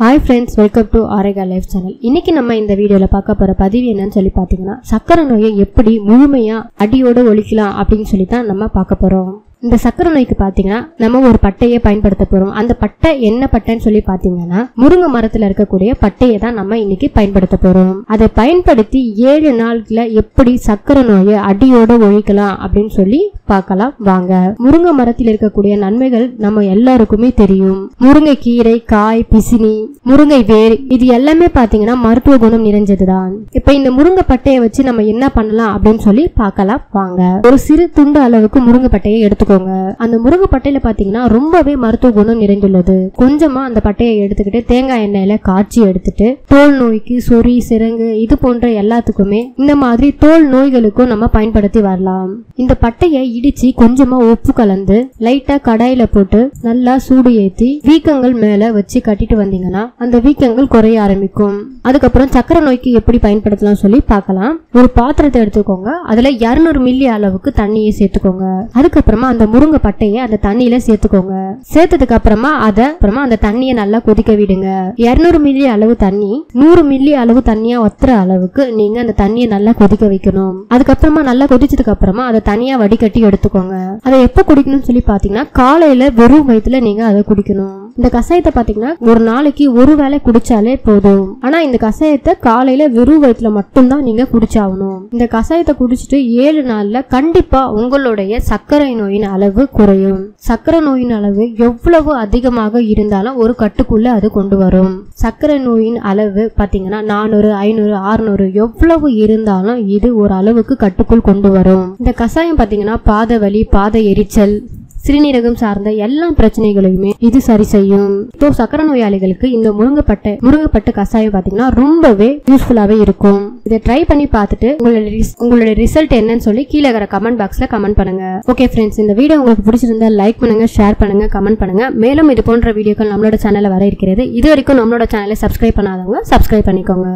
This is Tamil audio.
Hi friends welcome to areca life channel இன்னைக்கு நம்ம இந்த வீடியோவில் பார்க்க போகிற பதிவு என்னன்னு சொல்லி பார்த்தீங்கன்னா சக்கரை நோயை எப்படி முழுமையாக அடியோடு ஒழிக்கலாம் அப்படின்னு சொல்லி தான் நம்ம பார்க்க போகிறோம் இந்த சக்கரை நோய்க்கு பார்த்தீங்கன்னா நம்ம ஒரு பட்டையை பயன்படுத்த போகிறோம் அந்த பட்டை என்ன பட்டைன்னு சொல்லி பார்த்தீங்கன்னா முருங்கை மரத்தில் இருக்கக்கூடிய பட்டையை தான் நம்ம இன்னைக்கு பயன்படுத்த போகிறோம் அதை பயன்படுத்தி ஏழு நாட்களில் எப்படி சக்கரை நோயை அடியோடு ஒழிக்கலாம் அப்படின்னு சொல்லி பார்க்கலாம். வாங்க. முருங்கை மரத்தில் இருக்கக்கூடிய நன்மைகள் நம்ம எல்லாருக்குமே தெரியும். முருங்கை கீரை காய் பிசினி முருங்கை வேர் இது எல்லாமே பாத்தீங்கன்னா மருத்துவ குணம் நிறைஞ்சதுதான். இப்ப இந்த முருங்கை பட்டையை வச்சு நம்ம என்ன பண்ணலாம் அப்படின்னு சொல்லி பார்க்கலாம். வாங்க. ஒரு சிறு துண்டு அளவுக்கு முருங்கை பட்டையை எடுத்துக்கோங்க. அந்த முருங்கை பட்டையில பாத்தீங்கன்னா ரொம்பவே மருத்துவ குணம் நிறைந்துள்ளது. கொஞ்சமா அந்த பட்டையை எடுத்துக்கிட்டு தேங்காய் எண்ணெயில காய்ச்சி எடுத்துட்டு தோல் நோய்க்கு சொறி சிறங்கு இது போன்ற எல்லாத்துக்குமே இந்த மாதிரி தோல் நோய்களுக்கும் நம்ம பயன்படுத்தி வரலாம். இந்த பட்டையை இடிச்சு கொஞ்சமா உப்பு கலந்து லைட்டா கடாயில போட்டு நல்லா சூடு ஏத்தி வீக்கங்கள் மேல வச்சு கட்டிட்டு வந்தீங்கன்னா அந்த வீக்கங்கள் குறைய ஆரம்பிக்கும். அதுக்கப்புறம் சக்கரை நோய்க்கு எப்படி பயன்படுத்தலாம் சொல்லி பார்க்கலாம். ஒரு பாத்திரத்தை எடுத்துக்கோங்க. அதுல 200 மில்லி அளவுக்கு தண்ணியை சேர்த்துக்கோங்க. அதுக்கப்புறமா அந்த முருங்கை பட்டையை அந்த தண்ணியில சேர்த்துக்கோங்க. சேர்த்ததுக்கு அப்புறமா அதை அப்புறமா அந்த தண்ணியை நல்லா கொதிக்க விடுங்க. 200 மில்லி அளவு தண்ணி நூறு மில்லி அளவு தண்ணியா ஒத்துற அளவுக்கு நீங்க அந்த தண்ணியை நல்லா கொதிக்க வைக்கணும். அதுக்கப்புறமா நல்லா கொதிச்சதுக்கு அப்புறமா அதை தனியா வடிகட்டி எடுத்துக்கோங்க. அதை எப்போ குடிக்கணும்னு சொல்லி பார்த்தீங்கன்னா காலையில் வெறும் வயிற்றுல நீங்கள் அதை குடிக்கணும். இந்த கஷாயத்தை பாத்தீங்கன்னா ஒரு நாளைக்கு ஒரு வேளை குடிச்சாலே போதும். ஆனா இந்த கஷாயத்தை காலையில வெறும் வயிற்றுல மட்டும்தான் நீங்க குடிச்சாகணும். இந்த கஷாயத்தை குடிச்சிட்டு ஏழு நாள்ல கண்டிப்பா உங்களுடைய சர்க்கரை நோயின் அளவு குறையும். சர்க்கரை நோயின் அளவு எவ்வளவு அதிகமாக இருந்தாலும் ஒரு கட்டுக்குள்ள அது கொண்டு வரும். சர்க்கரை நோயின் அளவு பாத்தீங்கன்னா நானூறு ஐநூறு ஆறுநூறு எவ்வளவு இருந்தாலும் இது ஒரு அளவுக்கு கட்டுக்குள் கொண்டு வரும். இந்த கஷாயம் பாத்தீங்கன்னா பாத வலி பாத எரிச்சல் சிறுநீரகம் சார்ந்த எல்லா பிரச்சனைகளையுமே இது சரி செய்யும். இப்போ சக்கரை நோயாளிகளுக்கு இந்த முருங்கைப்பட்டை முருங்கப்பட்ட கஷாயம் பாத்தீங்கன்னா ரொம்பவே யூஸ்ஃபுல்லாவே இருக்கும். இதை ட்ரை பண்ணி பார்த்துட்டு உங்களோட உங்களுடைய உங்களோட ரிசல்ட் என்னன்னு சொல்லி கீழே இருக்கிற கமெண்ட் பாக்ஸ்ல கமெண்ட் பண்ணுங்க. ஓகே ஃப்ரெண்ட்ஸ் இந்த வீடியோ உங்களுக்கு பிடிச்சிருந்தா லைக் பண்ணுங்க ஷேர் பண்ணுங்க கமெண்ட் பண்ணுங்க. மேலும் இது போன்ற வீடியோக்கள் நம்மளோட சேனல்ல வர இருக்கிறது. இது வரைக்கும் நம்மளோட சேனலை சப்ஸ்கிரைப் பண்ணாதவங்க சப்ஸ்கிரைப் பண்ணிக்கோங்க.